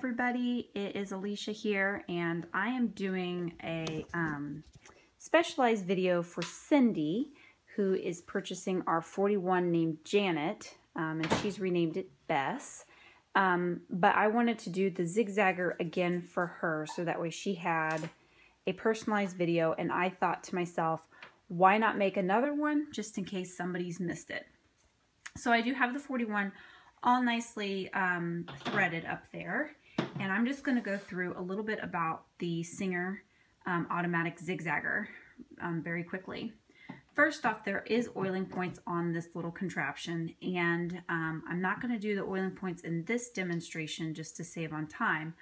everybody, it is Alicia here and I am doing a um, specialized video for Cindy who is purchasing our 41 named Janet um, and she's renamed it Bess. Um, but I wanted to do the zigzagger again for her so that way she had a personalized video and I thought to myself, why not make another one just in case somebody's missed it. So I do have the 41 all nicely um, threaded up there. And I'm just going to go through a little bit about the Singer um, automatic zigzagger um, very quickly. First off, there is oiling points on this little contraption, and um, I'm not going to do the oiling points in this demonstration just to save on time,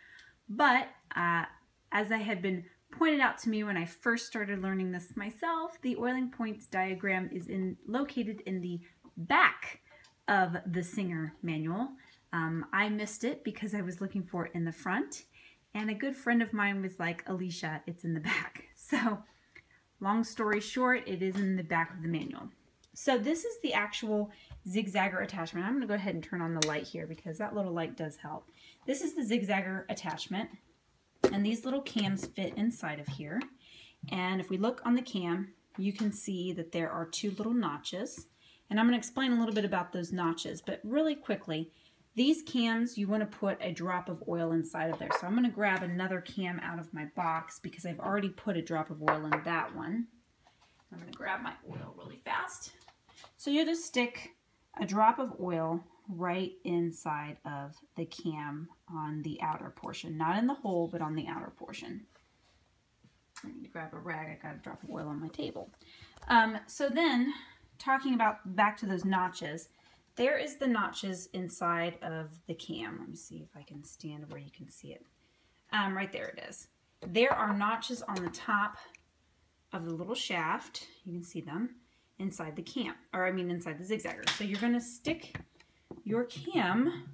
but uh, as I had been pointed out to me when I first started learning this myself, the oiling points diagram is in located in the back of the Singer manual. Um, I missed it because I was looking for it in the front, and a good friend of mine was like, Alicia, it's in the back. So, long story short, it is in the back of the manual. So this is the actual zigzagger attachment. I'm going to go ahead and turn on the light here because that little light does help. This is the zigzagger attachment, and these little cams fit inside of here. And if we look on the cam, you can see that there are two little notches. And I'm going to explain a little bit about those notches, but really quickly, these cams, you want to put a drop of oil inside of there. So I'm going to grab another cam out of my box because I've already put a drop of oil in that one. I'm going to grab my oil really fast. So you just stick a drop of oil right inside of the cam on the outer portion. Not in the hole, but on the outer portion. I need to grab a rag. I got a drop of oil on my table. Um, so then talking about back to those notches, there is the notches inside of the cam. Let me see if I can stand where you can see it. Um, right there it is. There are notches on the top of the little shaft. You can see them inside the cam, or I mean inside the zigzagger. So you're going to stick your cam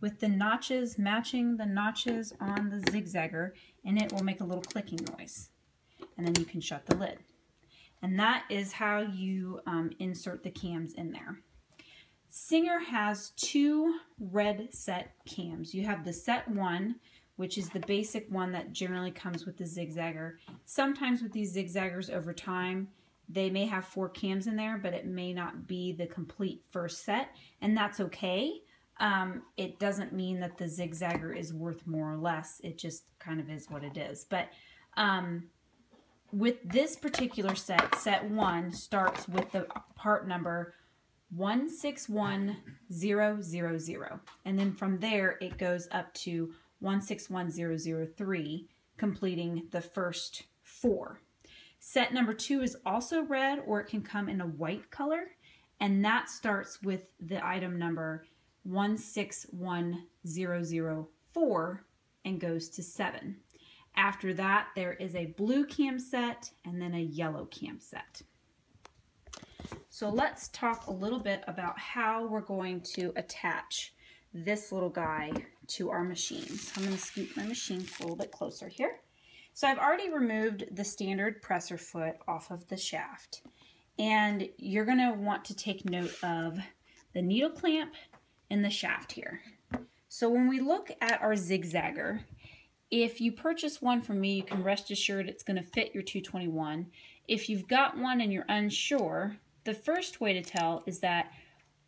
with the notches matching the notches on the zigzagger and it will make a little clicking noise. And then you can shut the lid. And that is how you um, insert the cams in there. Singer has two red set cams. You have the set one, which is the basic one that generally comes with the zigzagger. Sometimes with these zigzaggers over time, they may have four cams in there, but it may not be the complete first set, and that's okay. Um, it doesn't mean that the zigzagger is worth more or less. It just kind of is what it is. But um, with this particular set, set one starts with the part number 161000. And then from there, it goes up to 161003, completing the first four. Set number two is also red, or it can come in a white color, and that starts with the item number 161004 and goes to seven. After that, there is a blue cam set and then a yellow cam set. So let's talk a little bit about how we're going to attach this little guy to our machine. So I'm going to scoot my machine a little bit closer here. So I've already removed the standard presser foot off of the shaft. And you're going to want to take note of the needle clamp and the shaft here. So when we look at our zigzagger, if you purchase one from me, you can rest assured it's going to fit your 221. If you've got one and you're unsure, the first way to tell is that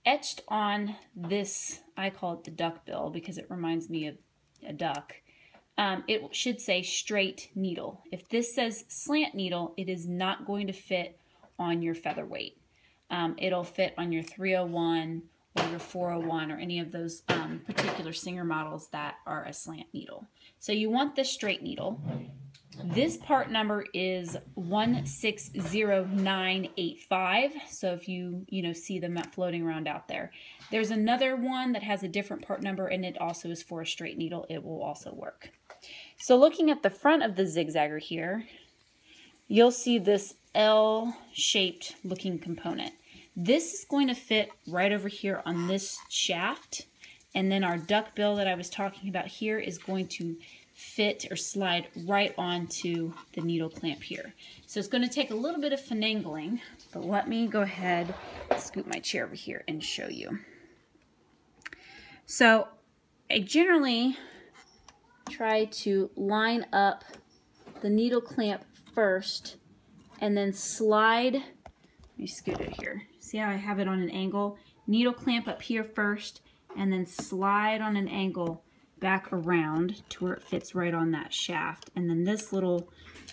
etched on this, I call it the duck bill because it reminds me of a duck, um, it should say straight needle. If this says slant needle, it is not going to fit on your featherweight. Um, it'll fit on your 301 or your 401 or any of those um, particular Singer models that are a slant needle. So you want the straight needle. This part number is 160985. So if you, you know, see them floating around out there. There's another one that has a different part number and it also is for a straight needle. It will also work. So looking at the front of the zigzagger here, you'll see this L-shaped looking component. This is going to fit right over here on this shaft. And then our duck bill that I was talking about here is going to fit or slide right onto the needle clamp here. So it's going to take a little bit of finagling, but let me go ahead, scoot my chair over here and show you. So I generally try to line up the needle clamp first and then slide, let me scoot it here. See how I have it on an angle? Needle clamp up here first and then slide on an angle back around to where it fits right on that shaft. And then this little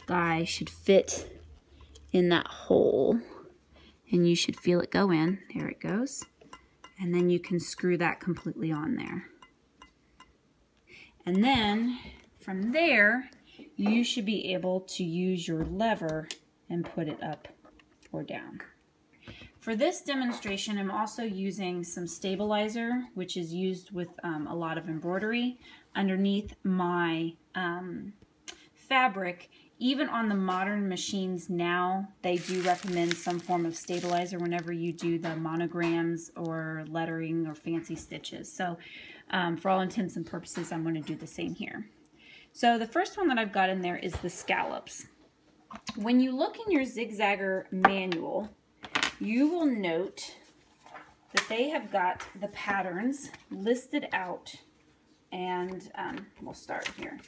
guy should fit in that hole and you should feel it go in. There it goes. And then you can screw that completely on there. And then from there, you should be able to use your lever and put it up or down. For this demonstration, I'm also using some stabilizer, which is used with um, a lot of embroidery underneath my um, fabric. Even on the modern machines now, they do recommend some form of stabilizer whenever you do the monograms or lettering or fancy stitches. So um, for all intents and purposes, I'm going to do the same here. So the first one that I've got in there is the scallops. When you look in your zigzagger manual, you will note that they have got the patterns listed out and um, we'll start here.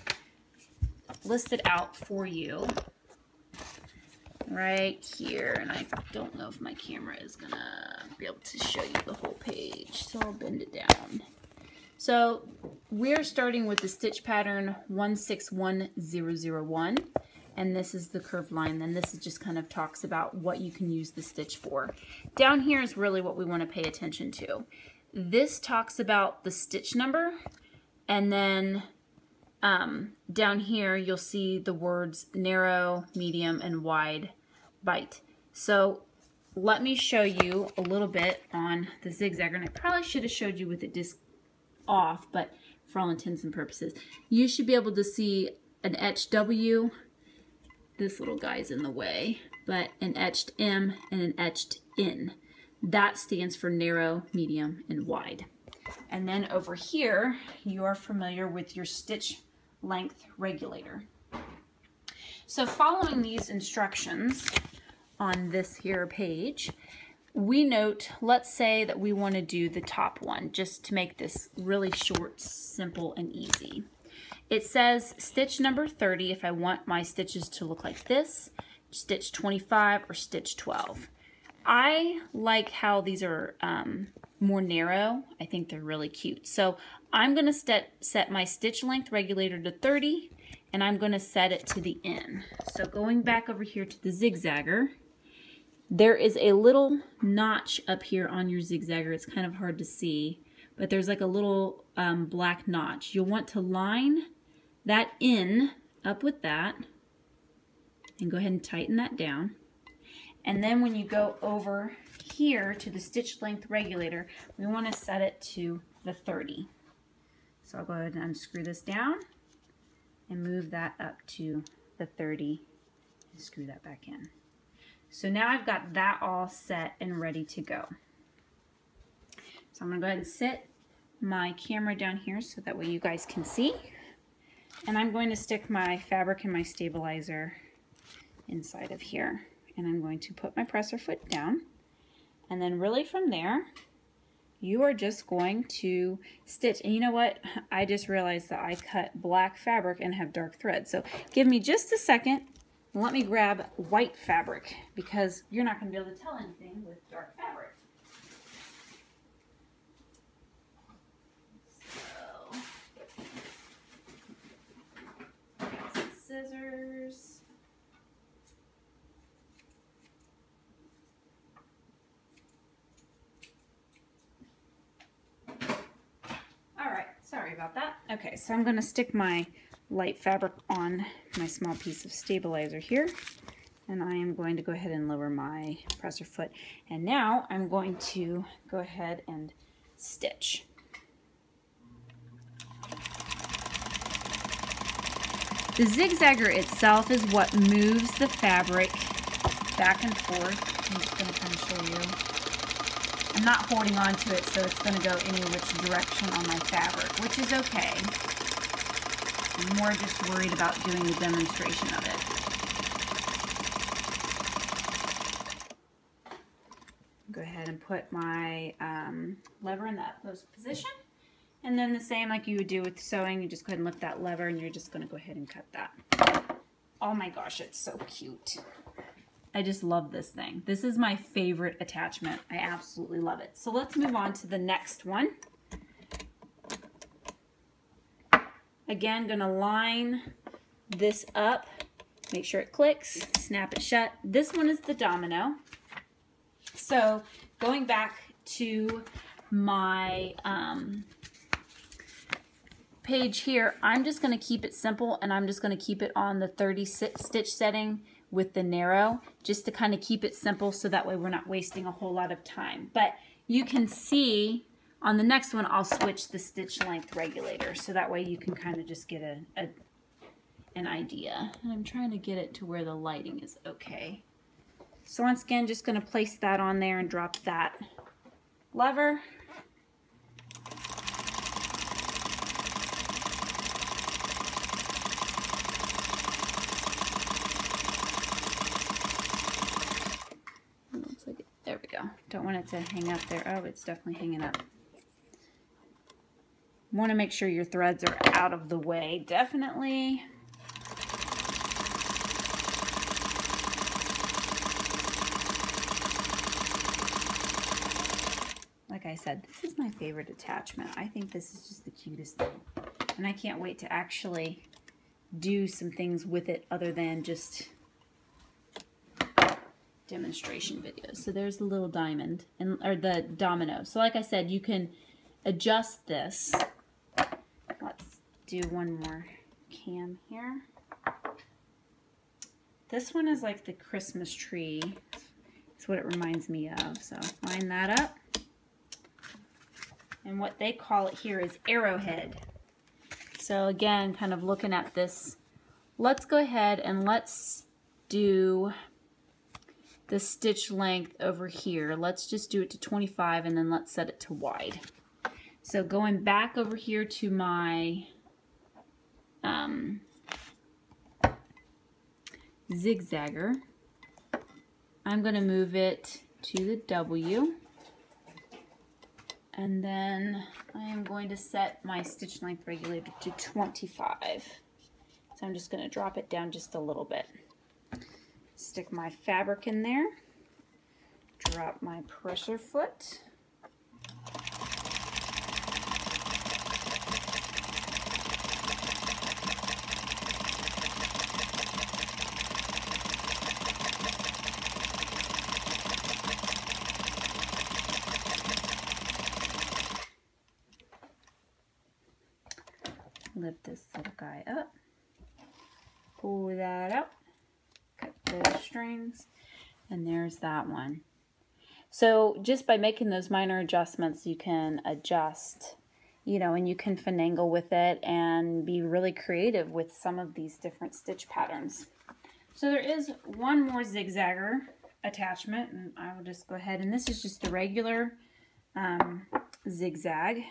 Listed out for you. Right here and I don't know if my camera is gonna be able to show you the whole page so I'll bend it down. So we're starting with the stitch pattern 161001 and this is the curved line. Then this is just kind of talks about what you can use the stitch for. Down here is really what we want to pay attention to. This talks about the stitch number, and then um, down here you'll see the words narrow, medium, and wide bite. So let me show you a little bit on the zigzagger, and I probably should have showed you with it disc off, but for all intents and purposes, you should be able to see an etched W this little guy's in the way, but an etched M and an etched N. That stands for narrow, medium, and wide. And then over here, you are familiar with your stitch length regulator. So following these instructions on this here page, we note, let's say that we want to do the top one, just to make this really short, simple, and easy. It says stitch number 30 if I want my stitches to look like this, stitch 25 or stitch 12. I like how these are um, more narrow. I think they're really cute. So I'm going to set, my stitch length regulator to 30 and I'm going to set it to the end. So going back over here to the zigzagger, there is a little notch up here on your zigzagger. It's kind of hard to see, but there's like a little um, black notch. You'll want to line that in up with that and go ahead and tighten that down. And then when you go over here to the stitch length regulator, we want to set it to the 30. So I'll go ahead and unscrew this down and move that up to the 30 and screw that back in. So now I've got that all set and ready to go. So I'm going to go ahead and sit my camera down here so that way you guys can see. And I'm going to stick my fabric and my stabilizer inside of here. And I'm going to put my presser foot down. And then really from there, you are just going to stitch. And you know what? I just realized that I cut black fabric and have dark thread. So give me just a second. Let me grab white fabric because you're not going to be able to tell anything with dark fabric. Scissors. All right, sorry about that. Okay, so I'm going to stick my light fabric on my small piece of stabilizer here. And I am going to go ahead and lower my presser foot. And now I'm going to go ahead and stitch. The zigzagger itself is what moves the fabric back and forth. I'm just going to kind of show you. I'm not holding on to it, so it's going to go any which direction on my fabric, which is okay. I'm more just worried about doing the demonstration of it. Go ahead and put my um, lever in that post position. And then the same like you would do with sewing, you just go ahead and lift that lever and you're just gonna go ahead and cut that. Oh my gosh, it's so cute. I just love this thing. This is my favorite attachment. I absolutely love it. So let's move on to the next one. Again, gonna line this up, make sure it clicks, snap it shut. This one is the domino. So going back to my um, page here, I'm just going to keep it simple and I'm just going to keep it on the 30 stitch setting with the narrow just to kind of keep it simple so that way we're not wasting a whole lot of time. But you can see on the next one I'll switch the stitch length regulator so that way you can kind of just get a, a an idea. And I'm trying to get it to where the lighting is okay. So once again, just going to place that on there and drop that lever. Looks like it, there we go. Don't want it to hang up there. Oh, it's definitely hanging up. Want to make sure your threads are out of the way. Definitely like I said, this is my favorite attachment. I think this is just the cutest thing. And I can't wait to actually do some things with it other than just demonstration videos. So there's the little diamond, and or the domino. So like I said, you can adjust this. Let's do one more cam here. This one is like the Christmas tree. It's what it reminds me of. So line that up and what they call it here is arrowhead. So again, kind of looking at this, let's go ahead and let's do the stitch length over here. Let's just do it to 25 and then let's set it to wide. So going back over here to my um, zigzagger, I'm going to move it to the W and then I am going to set my stitch length regulator to 25. So I'm just going to drop it down just a little bit. Stick my fabric in there. Drop my presser foot. lift this little guy up, pull that out, the strings, and there's that one. So just by making those minor adjustments, you can adjust, you know, and you can finagle with it and be really creative with some of these different stitch patterns. So there is one more zigzagger attachment, and I will just go ahead, and this is just the regular um, zigzag.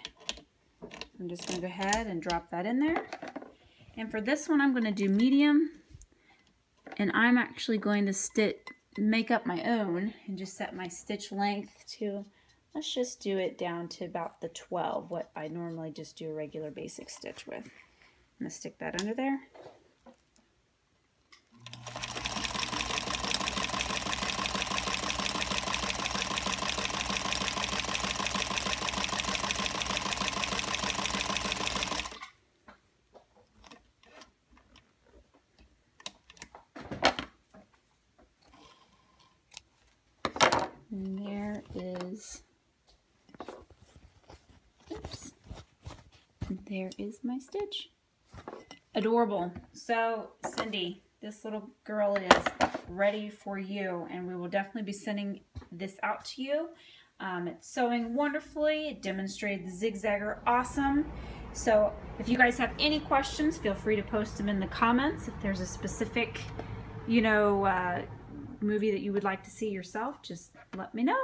I'm just going to go ahead and drop that in there. And for this one, I'm going to do medium. And I'm actually going to stitch, make up my own and just set my stitch length to, let's just do it down to about the 12, what I normally just do a regular basic stitch with. I'm going to stick that under there. And there is, oops, and there is my stitch. Adorable. So, Cindy, this little girl is ready for you, and we will definitely be sending this out to you. Um, it's sewing wonderfully. It demonstrated the zigzagger awesome. So if you guys have any questions, feel free to post them in the comments. If there's a specific, you know, uh, movie that you would like to see yourself, just let me know.